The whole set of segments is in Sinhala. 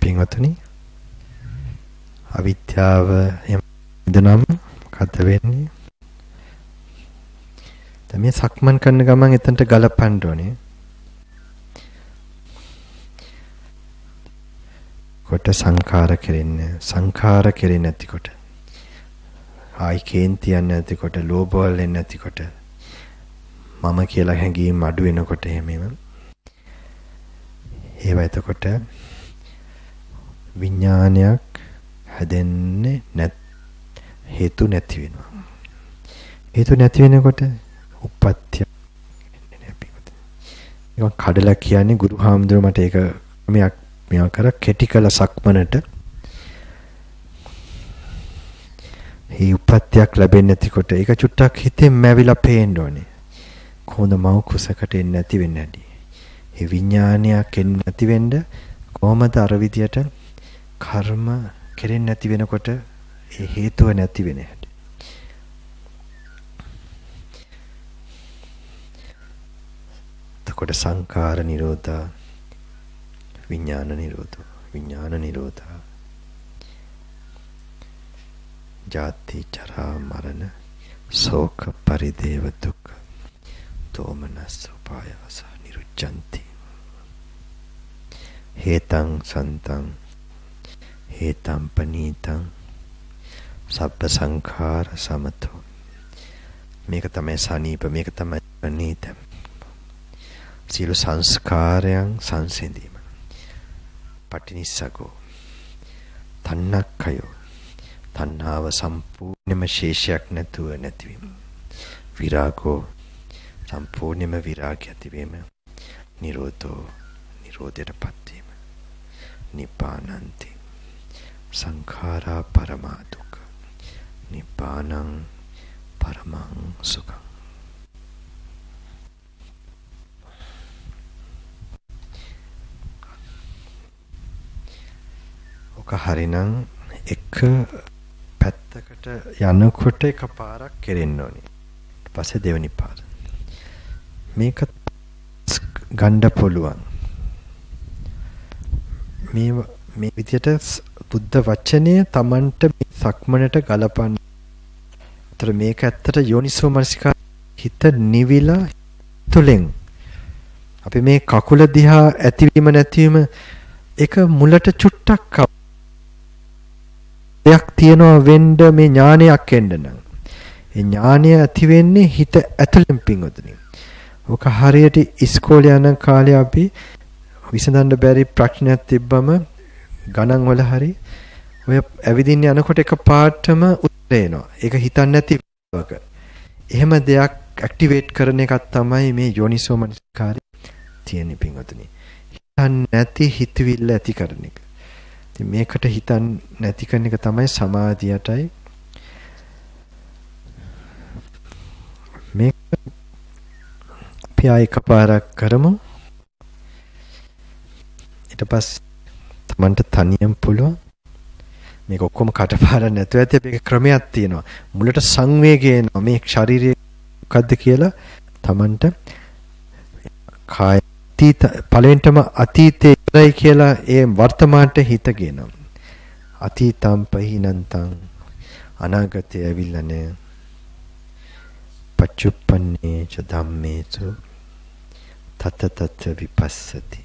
හරි පින්වතුනි. අවිද්‍යාව එදනම් මොකද්ද වෙන්නේ? දැන් මේ සක්මන් කරන ගමන් එතනට ගලපන්න ඕනේ. කොට සංඛාර කෙරෙන්නේ සංඛාර කෙරෙන්නේ නැතිකොට ආයි කේන්තියක් නැතිකොට ලෝභවල නැතිකොට මම කියලා හැඟීම් අඩු වෙනකොට එහෙමම ඒව එතකොට විඥානයක් හැදෙන්නේ නැත් හේතු නැති වෙනවා හේතු නැති වෙනකොට උප්පත්තිය ඒක කඩලා කියන්නේ ගුරු හාමුදුරුවෝ මට ඒක මෙයක් මෙයා කර කෙටි කළ සක්මනට හි උපත්යක් ලැබෙන්නේ නැතිකොට ඒක චුට්ටක් හිතෙන් මැවිලා පේන්න ඕනේ. කොහොමද මව කුසකට එන්නේ නැති වෙන්නේ නැටි. ඒ විඥානයක් එන්නේ නැති වෙන්න කොහොමද අර විදියට කර්ම කෙරෙන්නේ නැති වෙනකොට ඒ හේතුව නැති වෙන හැටි. එතකොට සංකාර නිරෝධා විඥාන නිරෝධෝ විඥාන නිරෝධා ජාති ජරා මරණ ශෝක පරිදේව දුක්ඛ දෝමනස් උපායාස නිරුච්ඡanti හේතං සන්තං හේතං පනීතං සබ්බ සංඛාර සමතෝ. මේක තමයි සනීප මේක තමයි පනීත. සියලු සංස්කාරයන් සංසිඳීම. පටිනිස්සකෝ තන්නක්කයෝ තණ්හාව සම්පූර්ණයෙන්ම ශේෂයක් නැතුව නැතිවීම. විරාගෝ. සම්පූර්ණයෙන්ම විරාගය ඇතිවීම. නිරෝධෝ. නිරෝධයටපත් වීම. නිපානන්ති. සංඛාරා පරමා දුක්ඛ නිපානං පරමං සුඛං ඔක හරිනම් එක පැත්තකට යනකොට එකපාරක් කෙරෙන්න ඕනේ. ඊට පස්සේ දෙවෙනි පාර. මේක ගණ්ඩ පුළුවන්. මේ මේ විදියට බුද්ධ වචනය Tamanට සක්මනට ගලපන්න. ඒතර මේක ඇත්තට යෝනිසෝ මනසිකා හිත නිවිලා තුලෙන් අපි මේ කකුල දිහා ඇතිවීම නැතිවීම එක මුලට චුට්ටක් දෙයක් තියනවා වෙන්න මේ ඥානයක් එන්න නම් ඒ ඥානය ඇති වෙන්නේ හිත ඇතුළෙන් පිංගුතුනි. ඔක හරියට ඉස්කෝලේ යන කාලේ අපි විසඳන්න බැරි ප්‍රශ්නයක් තිබ්බම ගණන් වල හරි ඔය ඇවිදින්න යනකොට එක පාටම උත්තර එනවා. ඒක හිතන්නේ නැතිවක. එහෙම දෙයක් ඇක්ටිවේට් කරන එකක් තමයි මේ යෝනිසෝ මනස්කාරය තියෙන පිංගුතුනි. හිතන්නේ නැති හිතවිල්ල ඇති කරන එක. ඉතින් මේකට හිතන් නැති කරන එක තමයි සමාධියටයි මේක අපි ආයෙ එකපාරක් කරමු ඊට පස්සේ Tamanට තනියෙන් පුළුවන් මේක ඔක්කොම කටපාඩම් නැතුව ඇති මේක ක්‍රමයක් තියෙනවා මුලට සංවේගය එනවා මේ ශරීරය මොකද්ද කියලා Tamanට කාය අතීත ඵලෙන්ටම අතීතේ ඉවරයි කියලා ඒ වර්තමානට හිත ගෙනවා. අතීතම් පහිනන්තං අනාගතය ඇවිල්ලා නැහැ. පච්චුප්පන්නේ ච ධම්මේසු තත තත විපස්සති.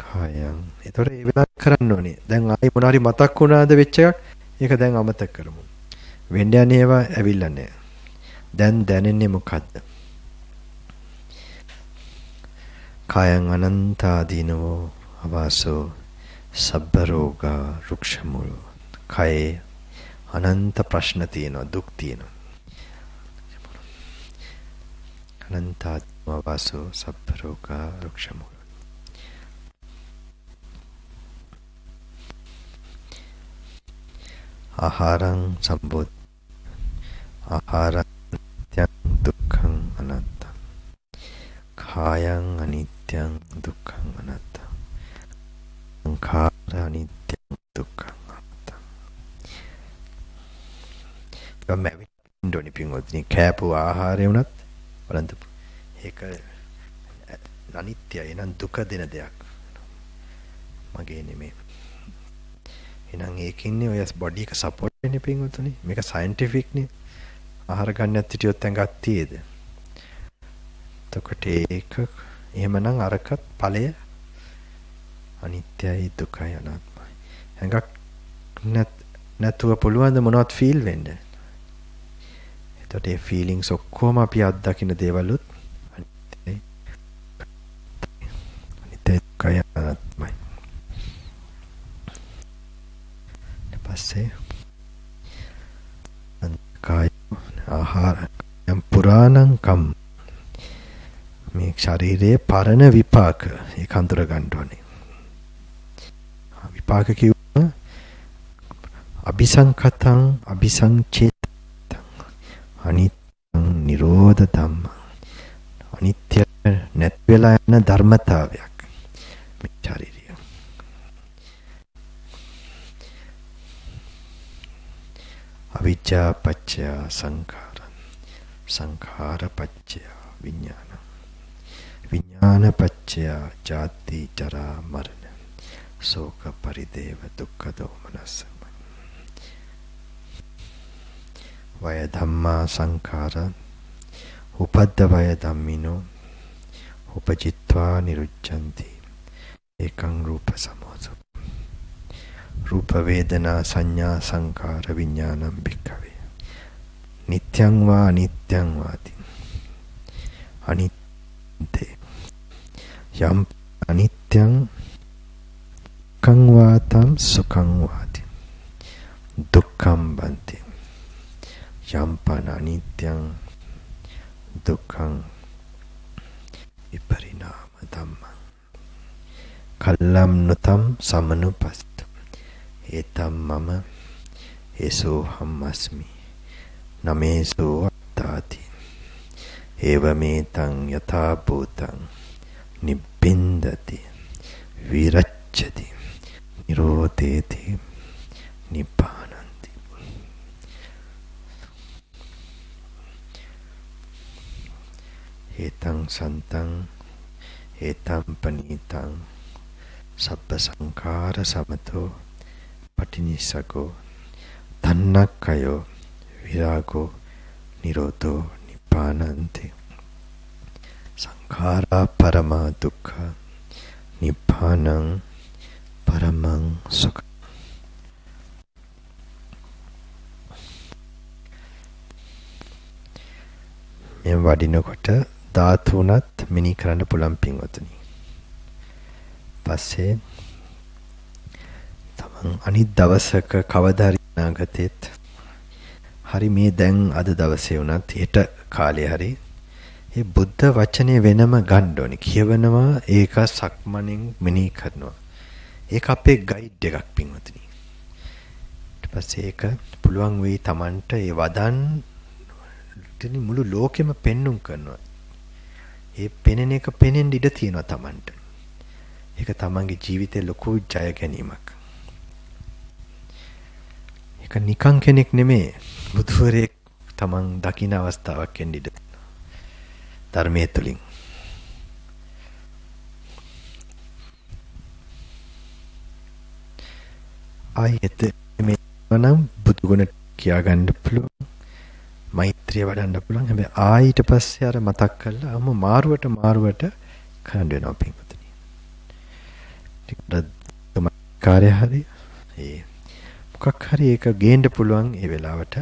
කායං. ඒතොර ඒ වෙලාවට කරන්න ඕනේ. දැන් ආයි මොනාරි මතක් වුණාද වෙච්ච එකක් ඒක දැන් අමතක කරමු. වෙන්න යන්නේ ඒවා ඇවිල්ලා නැහැ. දැන් දැනෙන්නේ මොකද්ද? කායං අනන්තාදීනවෝ අවාසෝ සබ්බ රෝගා රුක්ෂමුල කයේ අනන්ත ප්‍රශ්න තියෙනවා දුක් තියෙනවා අනන්තාදීනවෝ අවාසෝ සබ්බ රෝගා රුක්ෂමුල ආහාරං සම්බොත් ආහාරං දුක්ඛං අනත්තං කායං අනිත්‍ය අනිත්‍යං දුක්ඛං අනත්තං සංඛාර අනිත්‍යං දුක්ඛං අනත්තං ගමැවින් ඩොනි පින්වත්නි කෑපු ආහාරය වුණත් බලන්න ඒක අනිත්‍යයි නම් දුක දෙන දෙයක් මගේ නෙමෙයි. එහෙනම් ඒකින්නේ ඔය බොඩි එක සපෝට් වෙන්නේ පින්වතුනි. මේක සයන්ටිෆික් නේ. ආහාර ගන්නත් හිටියොත් ඇඟක් තියේද? එතකොට ඒක එහෙමනම් අරකත් ඵලය අනිත්‍යයි දුකයි අනාත්මයි. ඇඟක් නැතුව පුළුවන් ද මොනවත් ෆීල් වෙන්න? එතකොට ඒ ෆීලිංස් ඔක්කොම අපි අත්දකින්න දේවලුත් අනිත්‍යයි. අනිත්‍යයි දුකයි අනාත්මයි. පස්සේ කාය ආහාර යම් පුරාණං කම් මේ ශරීරයේ පරණ විපාක ඒක අඳුර ගන්න ඕනේ. විපාක කිව්ව අபிසංකතං අபிසංචේතං අනිත්‍යං නිරෝධ ධම්ම අනිත්‍ය නැත් වෙලා යන ධර්මතාවයක් මේ ශරීරය. අවිජ්ජා පත්‍ය සංඛාරං। සංඛාර පත්‍ය විඥාන। විඥාන පත්‍ය ජාති ජරා මරණ। ශෝක පරිදේව දුක්ඛ දෝමනස්ස වය ධම්මා සංඛාර। උපද්ද වය ධම්මිනෝ। උපජිත්වා නිරුච්ඡanti ඒකං රූප සමෝසු රූප වේදනා සංඥා සංකාර විඥානම් භික්ඛවේ. නිත්‍යං වා අනිත්‍යං වාති. අනිත්තේ යම් අනිත්‍යං කං වාතම් සුඛං වාති. දුක්ඛම් බන්ති. යම් පන අනිත්‍යං දුක්ඛං විපරිණාම ධම්මං. කල්ලම් නතම් සමනුපස් ඒතම් මම ඒසෝ හම්මස්මි. නමේසෝ අත්තාති. ඒවමේතං යථා භූතං නිබ්බින්දති. විරච්ඡති. නිරෝධේති. නිපානන්ති ඒතං සන්තං ඒතම් පනීතං සබ්බ සංඛාර සමතෝ පටිනිසකෝ තන්නක්කයෝ විරාගෝ නිරෝධෝ නිපානන්ති සංඛාරා පරමා දුක්ඛ නිපානං පරමං සුඛ මේ වඩිනකොට ධාතුණත් මිනී කරන්න පුළුවන් පින්වතුනි. පස්සේ අනිත් දවසක කවදා අනාගතෙත් හරි මේ දැන් අද දවසේ වුණත් හෙට කාලේ හරි ඒ බුද්ධ වචනේ වෙනම ගන්න ඕනේ. කියවනවා ඒක සක්මණෙන් මෙනෙහි කරනවා. ඒක අපේ ගයිඩ් එකක් පින්වතුනි. ඊට පස්සේ ඒක පුළුවන් වෙයි Tamanට ඒ වදන් මුළු ලෝකෙම පෙන්눔 කරනවා. ඒ පෙනෙන එක පෙනෙන්න ඉඩ තියෙනවා Tamanට. ඒක Tamanගේ ජීවිතේ ලොකු ජය ගැනීමක්. ඒක නිකං කෙනෙක් නෙමේ. බුදුවරයෙක් තමන් දකින අවස්ථාවක් එන්න ඉඩ ධර්මයේ තුලින්. ආයෙත් මේ නම් බුදුගුණ කියා ගන්න පුළුවන්. මෛත්‍රිය වඩන්න පුළුවන්. හැබැයි ආයිට පස්සේ අර මතක් කරලා අම මාරුවට මාරුවට කරන්න වෙනවා පින්වතුනි. ටිකට කාර්ය හරි ඒ මොකක් හරි ඒක ගේන්න පුළුවන් ඒ වෙලාවට.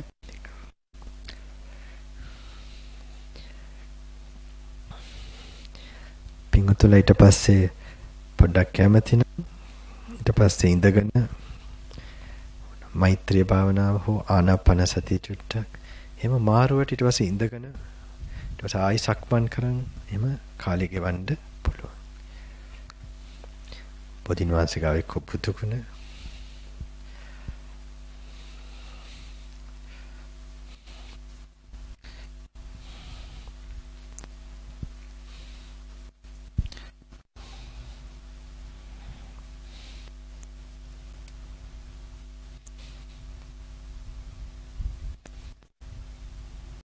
පිංගුතුල ඊට පස්සේ පොඩ්ඩක් කැමති නම් ඊට පස්සේ ඉඳගෙන මෛත්‍රී භාවනාව හෝ ආනාපාන සතිය චුට්ටක්. එහෙම මාරුවට ඊට පස්සේ ඉඳගෙන ඊට පස්සේ ආයි සක්මන් කරන් එහෙම කාලය ගෙවන්න පුළුවන්. පොදින් වාසිකාවේ කුපුතුකුණ